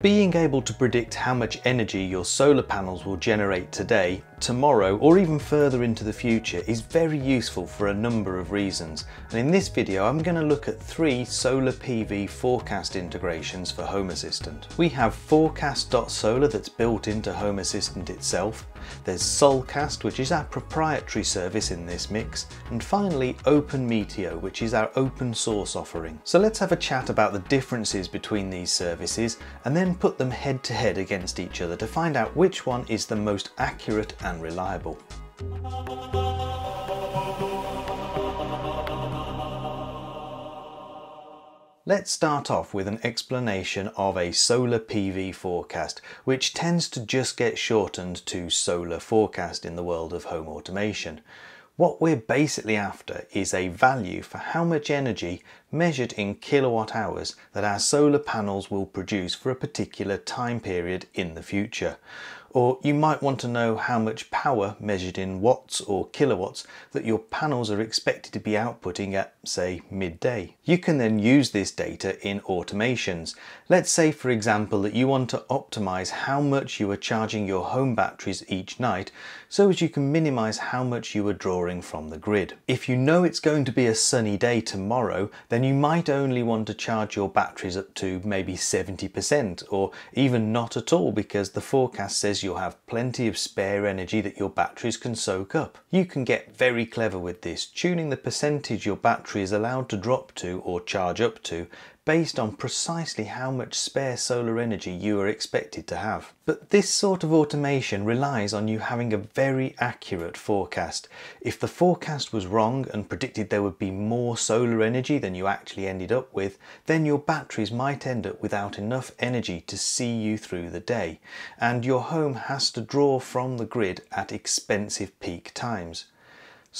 Being able to predict how much energy your solar panels will generate today, tomorrow or even further into the future is very useful for a number of reasons and in this video I'm going to look at three solar PV forecast integrations for Home Assistant. We have forecast.solar that's built into Home Assistant itself, there's Solcast which is our proprietary service in this mix and finally OpenMeteo which is our open source offering. So let's have a chat about the differences between these services and then put them head to head against each other to find out which one is the most accurate reliable. Let's start off with an explanation of a solar PV forecast, which tends to just get shortened to solar forecast in the world of home automation. What we're basically after is a value for how much energy measured in kilowatt hours that our solar panels will produce for a particular time period in the future. Or you might want to know how much power measured in watts or kilowatts that your panels are expected to be outputting at, say, midday. You can then use this data in automations. Let's say, for example, that you want to optimize how much you are charging your home batteries each night so as you can minimize how much you are drawing from the grid. If you know it's going to be a sunny day tomorrow, then you might only want to charge your batteries up to maybe 70% or even not at all because the forecast says you'll have plenty of spare energy that your batteries can soak up. You can get very clever with this, tuning the percentage your battery is allowed to drop to or charge up to based on precisely how much spare solar energy you are expected to have. But this sort of automation relies on you having a very accurate forecast. If the forecast was wrong and predicted there would be more solar energy than you actually ended up with, then your batteries might end up without enough energy to see you through the day, and your home has to draw from the grid at expensive peak times.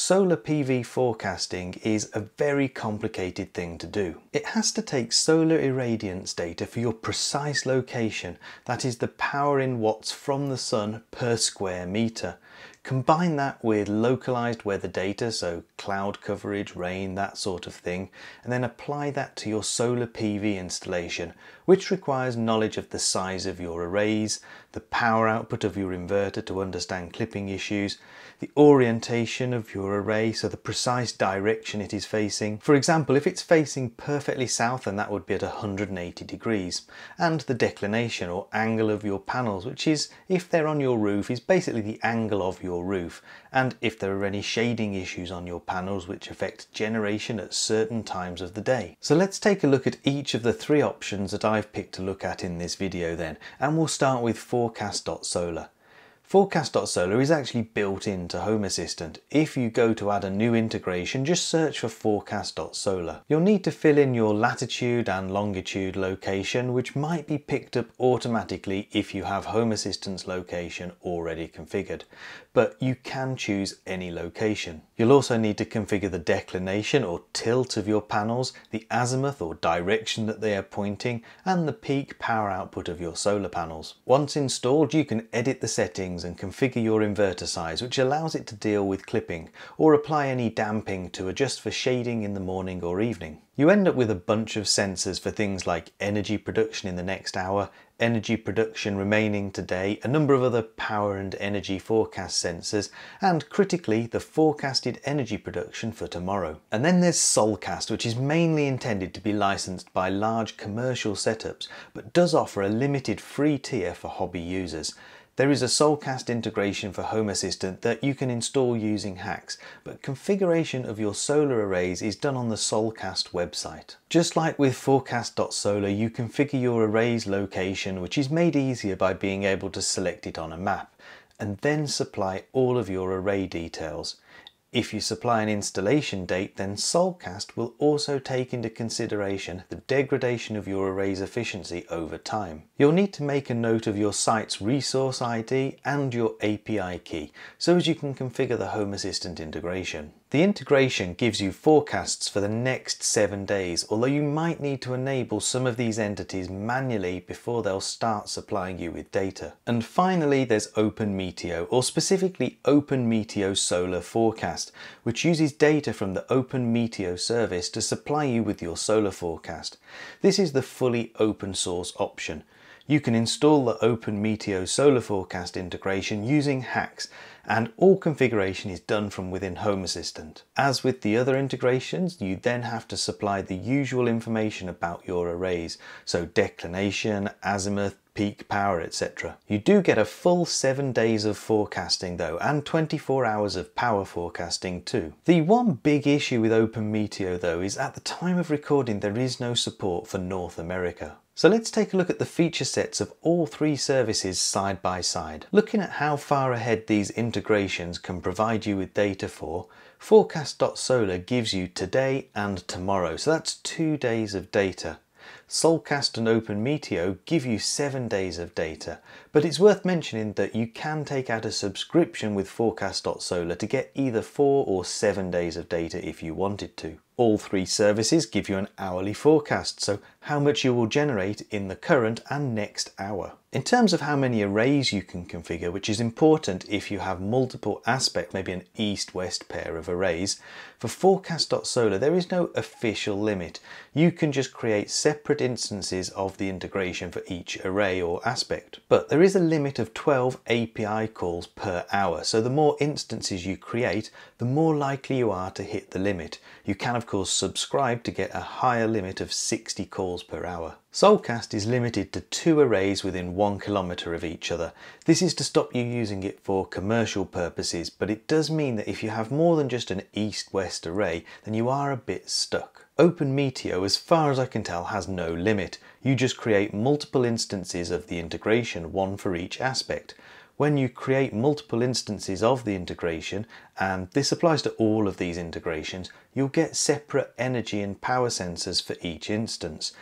Solar PV forecasting is a very complicated thing to do. It has to take solar irradiance data for your precise location, that is the power in watts from the sun per square metre. Combine that with localized weather data, so cloud coverage, rain, that sort of thing, and then apply that to your solar PV installation, which requires knowledge of the size of your arrays, the power output of your inverter to understand clipping issues, the orientation of your array, so the precise direction it is facing. For example, if it's facing perfectly south, then that would be at 180 degrees. And the declination or angle of your panels, which is, if they're on your roof, is basically the angle of your roof. And if there are any shading issues on your panels which affect generation at certain times of the day. So let's take a look at each of the three options that I've picked to look at in this video then. And we'll start with forecast.solar. Forecast.solar is actually built into Home Assistant. If you go to add a new integration, just search for forecast.solar. You'll need to fill in your latitude and longitude location, which might be picked up automatically if you have Home Assistant's location already configured, but you can choose any location. You'll also need to configure the declination or tilt of your panels, the azimuth or direction that they are pointing, and the peak power output of your solar panels. Once installed, you can edit the settings and configure your inverter size which allows it to deal with clipping or apply any damping to adjust for shading in the morning or evening. You end up with a bunch of sensors for things like energy production in the next hour, energy production remaining today, a number of other power and energy forecast sensors, and critically the forecasted energy production for tomorrow. And then there's Solcast, which is mainly intended to be licensed by large commercial setups, but does offer a limited free tier for hobby users. There is a Solcast integration for Home Assistant that you can install using HACS, but configuration of your solar arrays is done on the Solcast website. Just like with forecast.solar, you configure your array's location, which is made easier by being able to select it on a map, and then supply all of your array details. If you supply an installation date, then Solcast will also take into consideration the degradation of your array's efficiency over time. You'll need to make a note of your site's resource ID and your API key so as you can configure the Home Assistant integration. The integration gives you forecasts for the next seven days, although you might need to enable some of these entities manually before they'll start supplying you with data. And finally, there's OpenMeteo, or specifically OpenMeteo Solar Forecast, which uses data from the OpenMeteo service to supply you with your solar forecast. This is the fully open source option. You can install the OpenMeteo Solar Forecast integration using HACS and all configuration is done from within Home Assistant. As with the other integrations, you then have to supply the usual information about your arrays, so declination, azimuth, peak power, etc. You do get a full 7 days of forecasting though, and 24 hours of power forecasting too. The one big issue with OpenMeteo though is at the time of recording there is no support for North America. So let's take a look at the feature sets of all three services side by side. Looking at how far ahead these integrations can provide you with data for, Forecast.Solar gives you today and tomorrow, so that's two days of data. Solcast and OpenMeteo give you seven days of data, but it's worth mentioning that you can take out a subscription with Forecast.Solar to get either four or seven days of data if you wanted to. All three services give you an hourly forecast, so how much you will generate in the current and next hour. In terms of how many arrays you can configure, which is important if you have multiple aspect, maybe an east-west pair of arrays, for Forecast.Solar there is no official limit. You can just create separate instances of the integration for each array or aspect. But there is a limit of 12 API calls per hour, so the more instances you create, the more likely you are to hit the limit. You can of course subscribe to get a higher limit of 60 calls per hour. Solcast is limited to two arrays within one kilometre of each other. This is to stop you using it for commercial purposes, but it does mean that if you have more than just an east-west array, then you are a bit stuck. OpenMeteo, as far as I can tell, has no limit. You just create multiple instances of the integration, one for each aspect when you create multiple instances of the integration, and this applies to all of these integrations, you'll get separate energy and power sensors for each instance.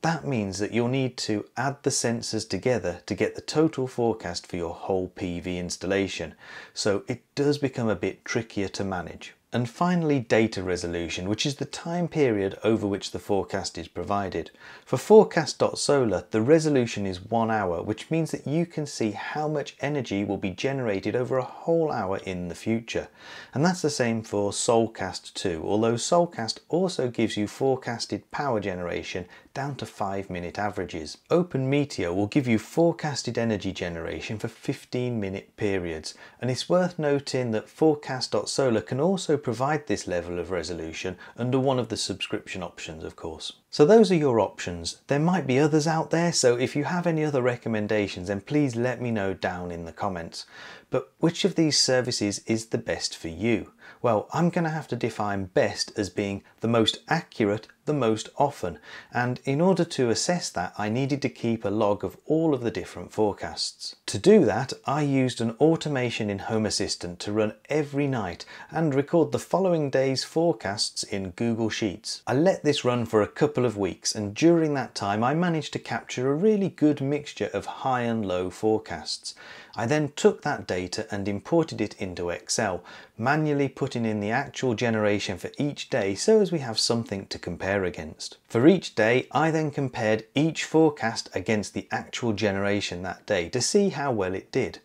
That means that you'll need to add the sensors together to get the total forecast for your whole PV installation, so it does become a bit trickier to manage. And finally, data resolution, which is the time period over which the forecast is provided. For forecast.solar, the resolution is one hour, which means that you can see how much energy will be generated over a whole hour in the future. And that's the same for Solcast too, although Solcast also gives you forecasted power generation down to 5 minute averages. Open Meteo will give you forecasted energy generation for 15 minute periods and it's worth noting that forecast.solar can also provide this level of resolution under one of the subscription options of course. So those are your options. There might be others out there so if you have any other recommendations then please let me know down in the comments. But which of these services is the best for you? Well, I'm going to have to define best as being the most accurate the most often, and in order to assess that, I needed to keep a log of all of the different forecasts. To do that, I used an automation in Home Assistant to run every night and record the following day's forecasts in Google Sheets. I let this run for a couple of weeks, and during that time, I managed to capture a really good mixture of high and low forecasts. I then took that data and imported it into Excel, manually putting in the actual generation for each day so as we have something to compare against. For each day, I then compared each forecast against the actual generation that day to see how well it did.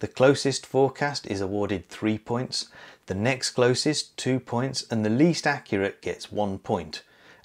The closest forecast is awarded 3 points, the next closest 2 points and the least accurate gets 1 point.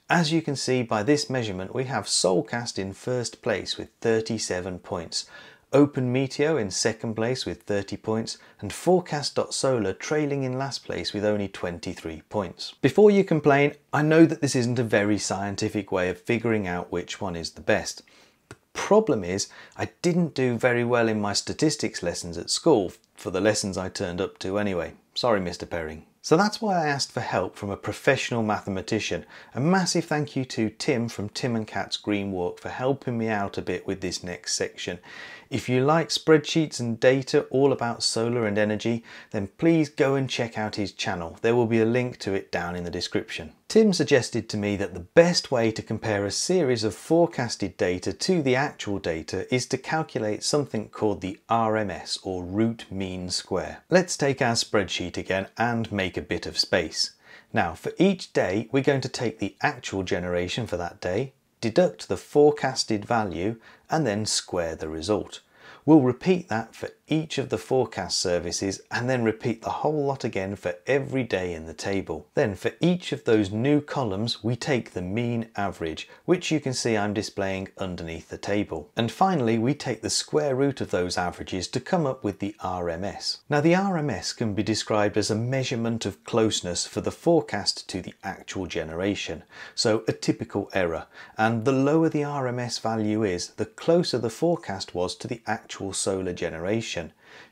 As you can see by this measurement we have Solcast in first place with 37 points, OpenMeteo in second place with 30 points and Forecast.Solar trailing in last place with only 23 points. Before you complain, I know that this isn't a very scientific way of figuring out which one is the best. The problem is I didn't do very well in my statistics lessons at school, for the lessons I turned up to anyway. Sorry Mr Perring. So that's why I asked for help from a professional mathematician. A massive thank you to Tim from Tim and Kat's Green Walk for helping me out a bit with this next section. If you like spreadsheets and data all about solar and energy, then please go and check out his channel. There will be a link to it down in the description. Tim suggested to me that the best way to compare a series of forecasted data to the actual data is to calculate something called the RMS or root mean square. Let's take our spreadsheet again and make a bit of space. Now for each day we're going to take the actual generation for that day, deduct the forecasted value and then square the result. We'll repeat that for each of the forecast services and then repeat the whole lot again for every day in the table. Then for each of those new columns we take the mean average which you can see I'm displaying underneath the table. And finally we take the square root of those averages to come up with the RMS. Now the RMS can be described as a measurement of closeness for the forecast to the actual generation. So a typical error and the lower the RMS value is the closer the forecast was to the actual solar generation.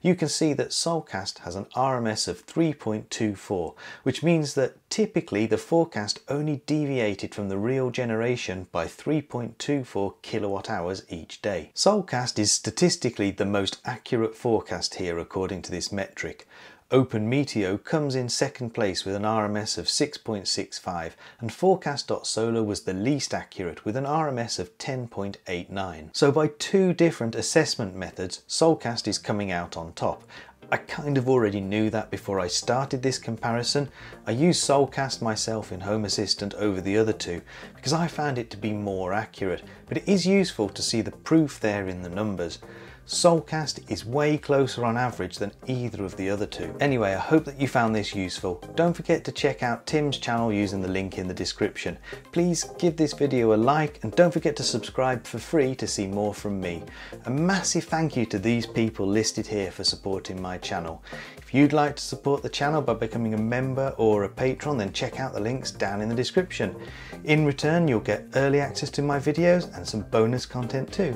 You can see that Solcast has an RMS of 3.24, which means that typically the forecast only deviated from the real generation by 3.24 kilowatt hours each day. Solcast is statistically the most accurate forecast here according to this metric, Open Meteo comes in second place with an RMS of 6.65 and Forecast.Solar was the least accurate with an RMS of 10.89. So by two different assessment methods, Solcast is coming out on top. I kind of already knew that before I started this comparison. I used Solcast myself in Home Assistant over the other two because I found it to be more accurate, but it is useful to see the proof there in the numbers. Solcast is way closer on average than either of the other two. Anyway, I hope that you found this useful. Don't forget to check out Tim's channel using the link in the description. Please give this video a like and don't forget to subscribe for free to see more from me. A massive thank you to these people listed here for supporting my channel. If you'd like to support the channel by becoming a member or a patron, then check out the links down in the description. In return, you'll get early access to my videos and some bonus content too.